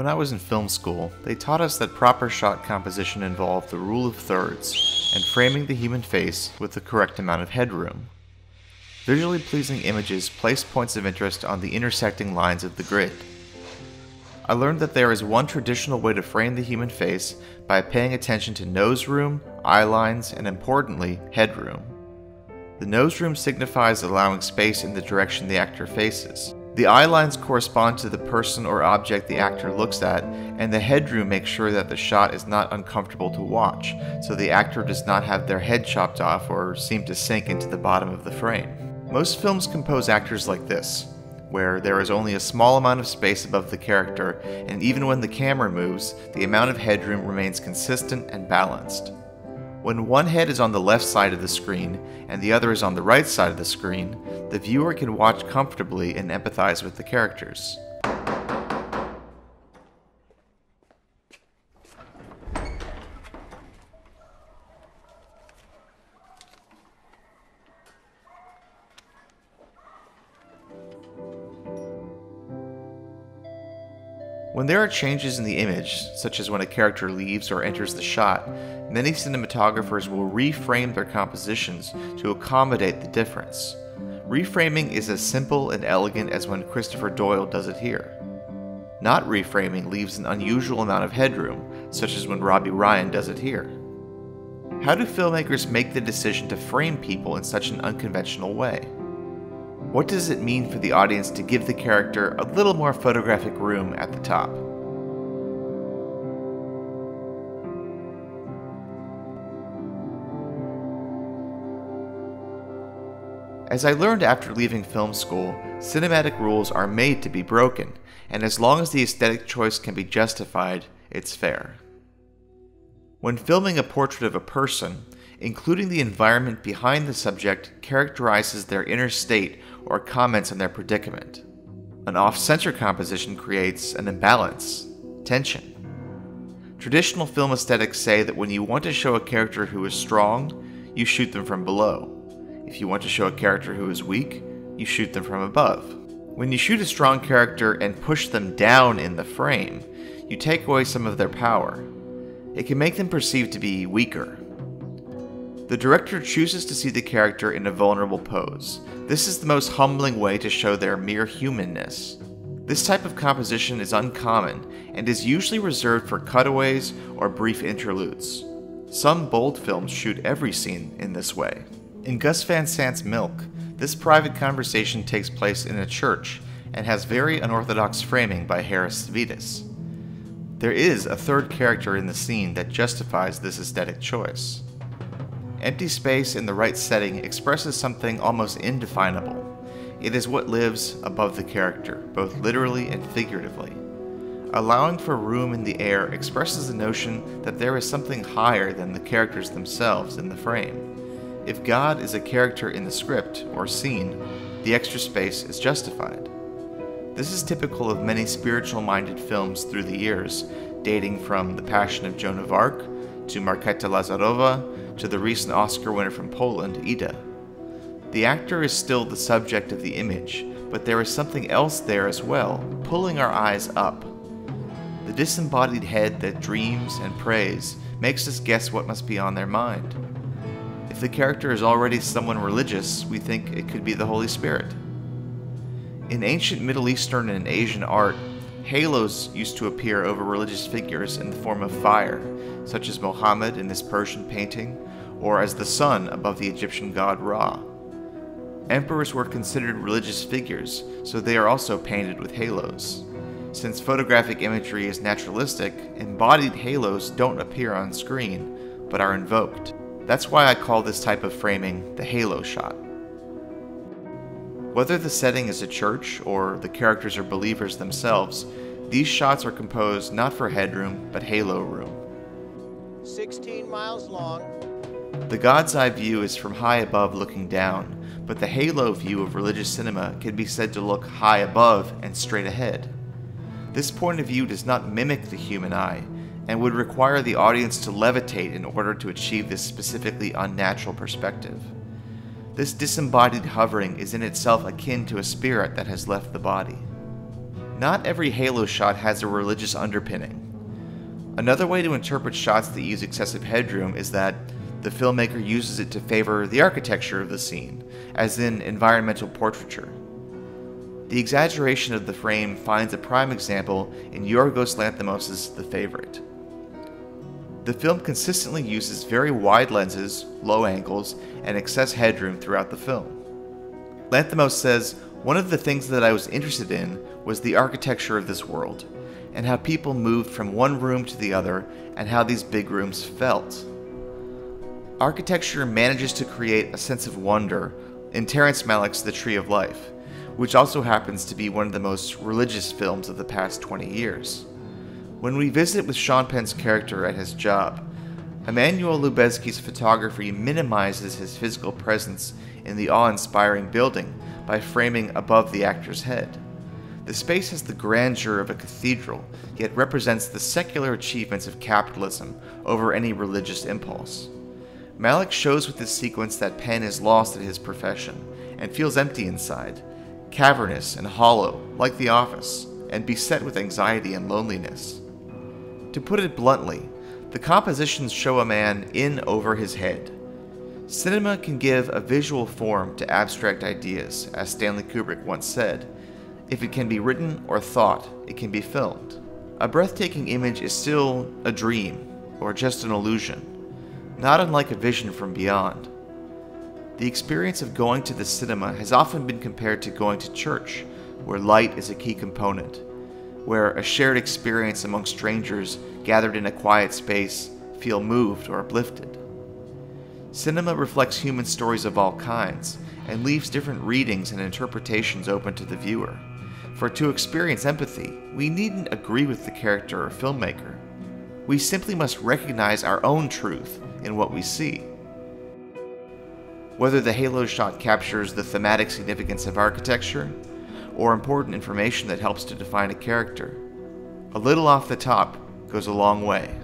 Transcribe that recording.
When I was in film school, they taught us that proper shot composition involved the rule of thirds and framing the human face with the correct amount of headroom. Visually pleasing images place points of interest on the intersecting lines of the grid. I learned that there is one traditional way to frame the human face by paying attention to nose room, eye lines, and importantly, headroom. The nose room signifies allowing space in the direction the actor faces. The eye lines correspond to the person or object the actor looks at, and the headroom makes sure that the shot is not uncomfortable to watch, so the actor does not have their head chopped off or seem to sink into the bottom of the frame. Most films compose actors like this, where there is only a small amount of space above the character, and even when the camera moves, the amount of headroom remains consistent and balanced. When one head is on the left side of the screen and the other is on the right side of the screen, the viewer can watch comfortably and empathize with the characters. When there are changes in the image, such as when a character leaves or enters the shot, many cinematographers will reframe their compositions to accommodate the difference. Reframing is as simple and elegant as when Christopher Doyle does it here. Not reframing leaves an unusual amount of headroom, such as when Robbie Ryan does it here. How do filmmakers make the decision to frame people in such an unconventional way? What does it mean for the audience to give the character a little more photographic room at the top? As I learned after leaving film school, cinematic rules are made to be broken, and as long as the aesthetic choice can be justified, it's fair. When filming a portrait of a person, including the environment behind the subject characterizes their inner state or comments on their predicament. An off center composition creates an imbalance, tension. Traditional film aesthetics say that when you want to show a character who is strong, you shoot them from below. If you want to show a character who is weak, you shoot them from above. When you shoot a strong character and push them down in the frame, you take away some of their power. It can make them perceived to be weaker. The director chooses to see the character in a vulnerable pose. This is the most humbling way to show their mere humanness. This type of composition is uncommon and is usually reserved for cutaways or brief interludes. Some bold films shoot every scene in this way. In Gus Van Sant's Milk, this private conversation takes place in a church and has very unorthodox framing by Harris Savides. There is a third character in the scene that justifies this aesthetic choice. Empty space in the right setting expresses something almost indefinable. It is what lives above the character, both literally and figuratively. Allowing for room in the air expresses the notion that there is something higher than the characters themselves in the frame. If God is a character in the script or scene, the extra space is justified. This is typical of many spiritual minded films through the years, dating from The Passion of Joan of Arc to Markéta Lazarova to the recent Oscar winner from Poland, Ida. The actor is still the subject of the image, but there is something else there as well, pulling our eyes up. The disembodied head that dreams and prays makes us guess what must be on their mind. If the character is already someone religious, we think it could be the Holy Spirit. In ancient Middle Eastern and Asian art, halos used to appear over religious figures in the form of fire, such as Mohammed in this Persian painting, or as the sun above the Egyptian god Ra. Emperors were considered religious figures, so they are also painted with halos. Since photographic imagery is naturalistic, embodied halos don't appear on screen, but are invoked. That's why I call this type of framing the halo shot. Whether the setting is a church or the characters are believers themselves, these shots are composed not for headroom, but halo room. 16 miles long. The God's eye view is from high above looking down, but the halo view of religious cinema can be said to look high above and straight ahead. This point of view does not mimic the human eye, and would require the audience to levitate in order to achieve this specifically unnatural perspective. This disembodied hovering is in itself akin to a spirit that has left the body. not every Halo shot has a religious underpinning. Another way to interpret shots that use excessive headroom is that the filmmaker uses it to favor the architecture of the scene, as in environmental portraiture. The exaggeration of the frame finds a prime example in Yorgos Lanthimos' The Favorite. The film consistently uses very wide lenses, low angles, and excess headroom throughout the film. Lanthimos says, One of the things that I was interested in was the architecture of this world, and how people moved from one room to the other, and how these big rooms felt. Architecture manages to create a sense of wonder in Terrence Malick's The Tree of Life, which also happens to be one of the most religious films of the past 20 years. When we visit with Sean Penn's character at his job, Emmanuel Lubezki's photography minimizes his physical presence in the awe inspiring building by framing above the actor's head. The space has the grandeur of a cathedral, yet represents the secular achievements of capitalism over any religious impulse. Malick shows with this sequence that Penn is lost at his profession and feels empty inside, cavernous and hollow, like The Office, and beset with anxiety and loneliness. To put it bluntly, the compositions show a man in over his head. Cinema can give a visual form to abstract ideas, as Stanley Kubrick once said. If it can be written or thought, it can be filmed. A breathtaking image is still a dream, or just an illusion not unlike a vision from beyond. The experience of going to the cinema has often been compared to going to church, where light is a key component, where a shared experience among strangers gathered in a quiet space feel moved or uplifted. Cinema reflects human stories of all kinds and leaves different readings and interpretations open to the viewer. For to experience empathy, we needn't agree with the character or filmmaker. We simply must recognize our own truth in what we see. Whether the halo shot captures the thematic significance of architecture or important information that helps to define a character, a little off the top goes a long way.